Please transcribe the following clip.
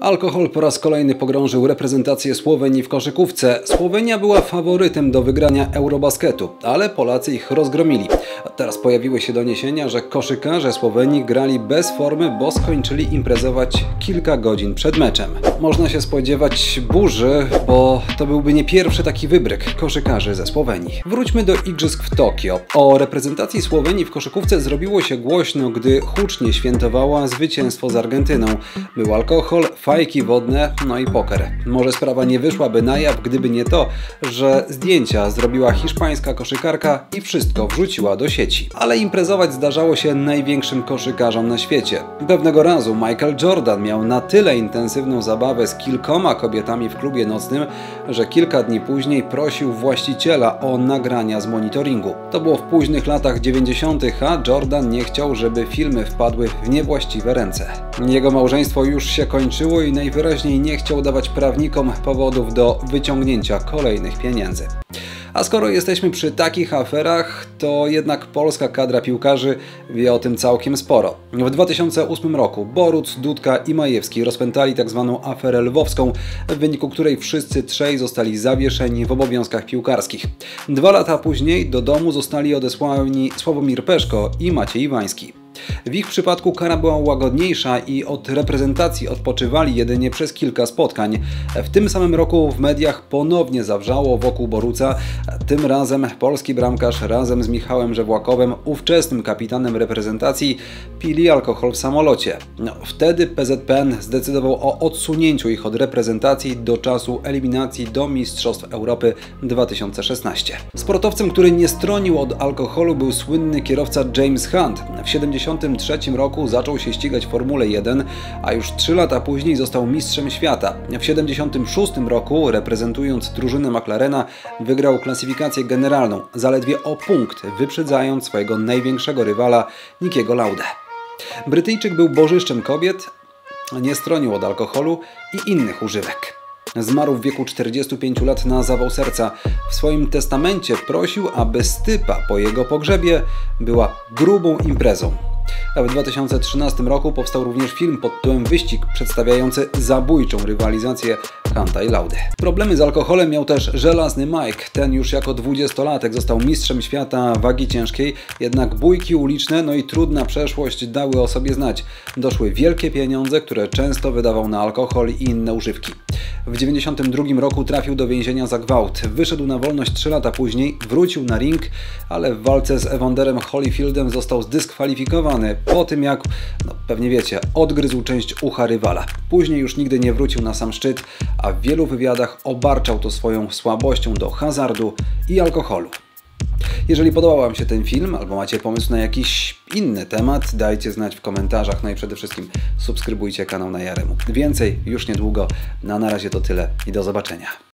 Alkohol po raz kolejny pogrążył reprezentację Słowenii w koszykówce. Słowenia była faworytem do wygrania Eurobasketu, ale Polacy ich rozgromili. A teraz pojawiły się doniesienia, że koszykarze Słowenii grali bez formy, bo skończyli imprezować kilka godzin przed meczem. Można się spodziewać burzy, bo to byłby nie pierwszy taki wybryk koszykarzy ze Słowenii. Wróćmy do igrzysk w Tokio. O reprezentacji Słowenii w koszykówce zrobiło się głośno, gdy hucznie świętowała zwycięstwo z Argentyną. Był alkohol, fajki wodne, no i poker. Może sprawa nie wyszłaby na jaw, gdyby nie to, że zdjęcia zrobiła hiszpańska koszykarka i wszystko wrzuciła do sieci. Ale imprezować zdarzało się największym koszykarzom na świecie. Pewnego razu Michael Jordan miał na tyle intensywną zabawę z kilkoma kobietami w klubie nocnym, że kilka dni później prosił właściciela o nagrania z monitoringu. To było w późnych latach 90., a Jordan nie chciał, żeby filmy wpadły w niewłaściwe ręce. Jego małżeństwo już się kończyło i najwyraźniej nie chciał dawać prawnikom powodów do wyciągnięcia kolejnych pieniędzy. A skoro jesteśmy przy takich aferach, to jednak polska kadra piłkarzy wie o tym całkiem sporo. W 2008 roku Boruc, Dudka i Majewski rozpętali tzw. Tak aferę lwowską, w wyniku której wszyscy trzej zostali zawieszeni w obowiązkach piłkarskich. Dwa lata później do domu zostali odesłani Sławomir Peszko i Maciej Iwański. W ich przypadku kara była łagodniejsza i od reprezentacji odpoczywali jedynie przez kilka spotkań. W tym samym roku w mediach ponownie zawrzało wokół Boruca. Tym razem polski bramkarz razem z Michałem Żewłakowem, ówczesnym kapitanem reprezentacji, pili alkohol w samolocie. No, wtedy PZPN zdecydował o odsunięciu ich od reprezentacji do czasu eliminacji do Mistrzostw Europy 2016. Sportowcem, który nie stronił od alkoholu był słynny kierowca James Hunt. W 70 1973 roku zaczął się ścigać w Formule 1, a już 3 lata później został mistrzem świata. W 1976 roku, reprezentując drużynę McLarena, wygrał klasyfikację generalną, zaledwie o punkt, wyprzedzając swojego największego rywala Nikiego Laudę. Brytyjczyk był bożyszczem kobiet, nie stronił od alkoholu i innych używek. Zmarł w wieku 45 lat na zawał serca. W swoim testamencie prosił, aby stypa po jego pogrzebie była grubą imprezą. W 2013 roku powstał również film pod tytułem Wyścig, przedstawiający zabójczą rywalizację Hunta i Laudy. Problemy z alkoholem miał też żelazny Mike. Ten już jako dwudziestolatek został mistrzem świata wagi ciężkiej, jednak bójki uliczne, no i trudna przeszłość dały o sobie znać. Doszły wielkie pieniądze, które często wydawał na alkohol i inne używki. W 1992 roku trafił do więzienia za gwałt. Wyszedł na wolność 3 lata później, wrócił na ring, ale w walce z Evanderem Holyfieldem został zdyskwalifikowany po tym jak, no pewnie wiecie, odgryzł część ucha rywala. Później już nigdy nie wrócił na sam szczyt, a w wielu wywiadach obarczał to swoją słabością do hazardu i alkoholu. Jeżeli podobał Wam się ten film, albo macie pomysł na jakiś inny temat, dajcie znać w komentarzach. No i przede wszystkim subskrybujcie kanał na Jaremu. Więcej już niedługo. Na, na razie to tyle i do zobaczenia.